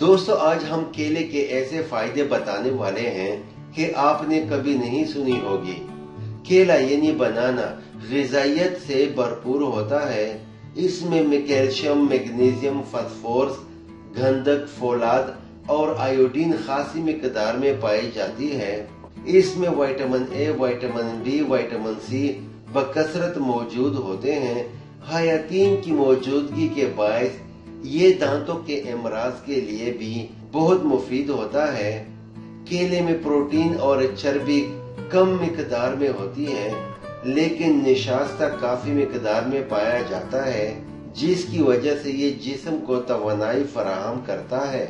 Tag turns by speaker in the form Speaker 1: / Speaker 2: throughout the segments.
Speaker 1: दोस्तों, आज हम केले के ऐसे फ़ायदे बताने वाले हैं कि आपने कभी नहीं सुनी होगी। केला यानी बनाना गजाइत से भरपूर होता है। इसमें कैल्शियम, मैग्नीशियम, फास्फोरस, गंधक, फोलाद और आयोडीन खासी मकदार में पाई जाती है। इसमें vitamin A vitamin B vitamin C बकसरत मौजूद होते हैं। हयातीन की मौजूदगी के बायस ये दांतों के इमराज के लिए भी बहुत मुफीद होता है। केले में प्रोटीन और चर्बी कम मकदार में होती है, लेकिन निशास्ता काफ़ी मकदार में पाया जाता है, जिसकी वजह से ये जिस्म को तवानाई फराहम करता है।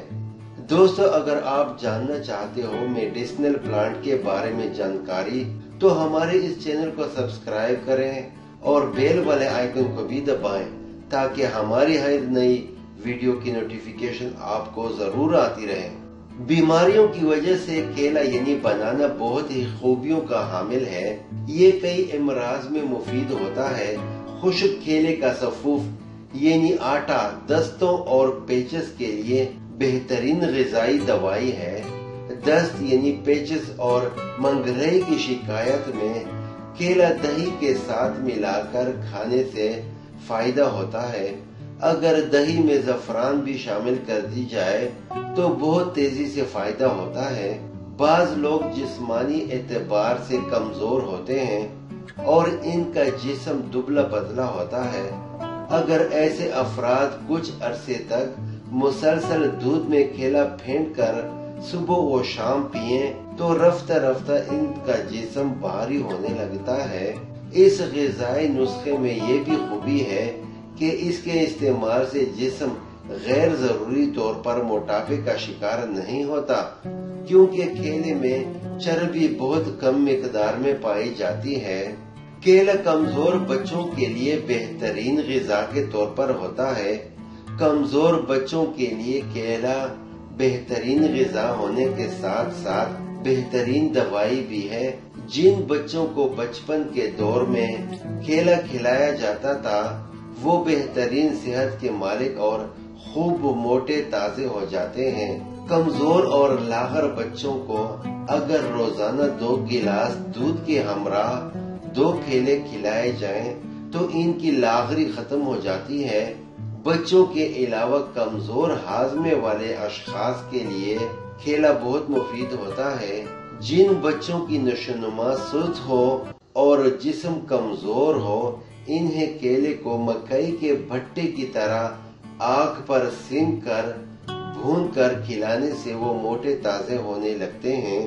Speaker 1: दोस्तों, अगर आप जानना चाहते हो मेडिसिनल प्लांट के बारे में जानकारी तो हमारे इस चैनल को सब्सक्राइब करें और बेल वाले आइकन को भी दबाएँ, ताकि हमारी हर नई वीडियो की नोटिफिकेशन आपको ज़रूर आती रहे। बीमारियों की वजह से केला यानी बनाना बहुत ही खूबियों का हामिल है। ये कई इमराज में मुफीद होता है। खुशक केले का सफूफ, यानी आटा, दस्तों और पेचस के लिए बेहतरीन गजाई दवाई है। दस्त यानी पेचस और मंगरई की शिकायत में केला दही के साथ मिलाकर खाने से फ़ायदा होता है। अगर दही में जफरान भी शामिल कर दी जाए तो बहुत तेज़ी से फ़ायदा होता है। बाज लोग जिस्मानी एतबार से कमज़ोर होते हैं और इनका जिस्म दुबला पतला होता है। अगर ऐसे अफराद कुछ अरसे तक मुसलसल दूध में खेला फेंट कर सुबह व शाम पिए तो रफ्ता रफ्ता इनका जिस्म भारी होने लगता है। इस गजाई नुस्खे में ये भी खूबी है कि इसके इस्तेमाल से जिस्म गैर ज़रूरी तौर पर मोटापे का शिकार नहीं होता, क्योंकि केले में चर्बी बहुत कम मिकदार में पाई जाती है। केला कमज़ोर बच्चों के लिए बेहतरीन गजा के तौर पर होता है। कमज़ोर बच्चों के लिए केला बेहतरीन गजा होने के साथ साथ बेहतरीन दवाई भी है। जिन बच्चों को बचपन के दौर में केला खिलाया जाता था वो बेहतरीन सेहत के मालिक और खूब मोटे ताजे हो जाते हैं। कमज़ोर और लागर बच्चों को अगर रोज़ाना दो गिलास दूध के हमरा दो केले खिलाए जाएँ तो इनकी लागरी खत्म हो जाती है। बच्चों के अलावा कमज़ोर हाजमे वाले अशखास के लिए खेला बहुत मुफीद होता है। जिन बच्चों की नशोनुमा सुस्त हो और जिस्म कमज़ोर हो इन्हें केले को मकई के भट्टे की तरह आग पर सिम कर, भून कर खिलाने से वो मोटे ताजे होने लगते हैं।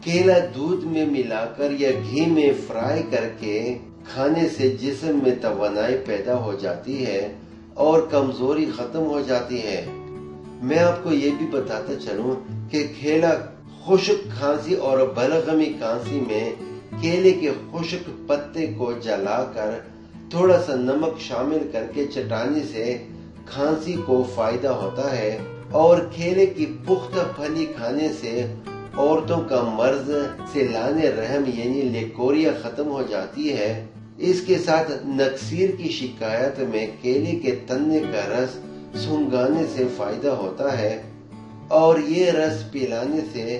Speaker 1: केला दूध में मिलाकर या घी में फ्राई करके खाने से जिस्म में तवानाई पैदा हो जाती है और कमज़ोरी खत्म हो जाती है। मैं आपको ये भी बताता चलूँ कि खेला खुशक खांसी और बलगमी खांसी में केले के खुशक पत्ते को जलाकर थोड़ा सा नमक शामिल करके चटाने से खांसी को फ़ायदा होता है और केले की पुख्ता फली खाने से औरतों का मर्ज से लाने रहम यानी लेकोरिया खत्म हो जाती है। इसके साथ नक्सीर की शिकायत में केले के तन्ने का रस सुंगाने से फ़ायदा होता है और ये रस पिलाने से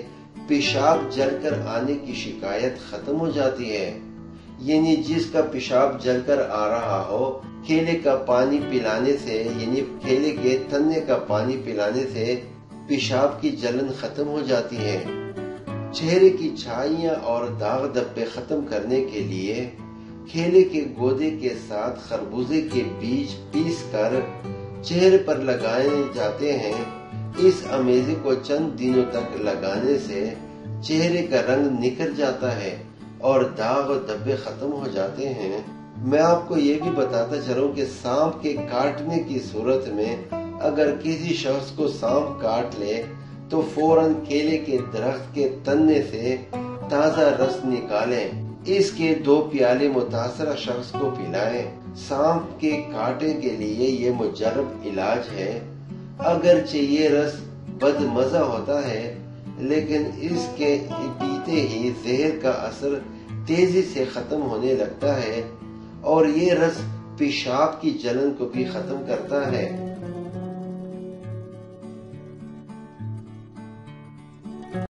Speaker 1: पेशाब जलकर आने की शिकायत खत्म हो जाती है। यानी जिसका पेशाब जलकर आ रहा हो, केले का पानी पिलाने से, यानी केले के तन्ने का पानी पिलाने से, पेशाब की जलन खत्म हो जाती है। चेहरे की छाइया और दाग धब्बे खत्म करने के लिए, केले के गोदे के साथ खरबूजे के बीज पीस कर चेहरे पर लगाए जाते हैं। इस अमेजे को चंद दिनों तक लगाने से चेहरे का रंग निकल जाता है। और दाग और धब्बे खत्म हो जाते हैं। मैं आपको ये भी बताता चलूँ कि सांप के काटने की सूरत में अगर किसी शख्स को सांप काट ले तो फ़ौरन केले के दरख्त के तन्ने से ताज़ा रस निकालें। इसके दो प्याले मुतासरा शख्स को पिलाएँ। सांप के काटे के लिए ये मुजरब इलाज है। अगर ये रस बद मज़ा होता है, लेकिन इसके पीते ही जहर का असर तेज़ी से खत्म होने लगता है और ये रस पेशाब की जलन को भी खत्म करता है।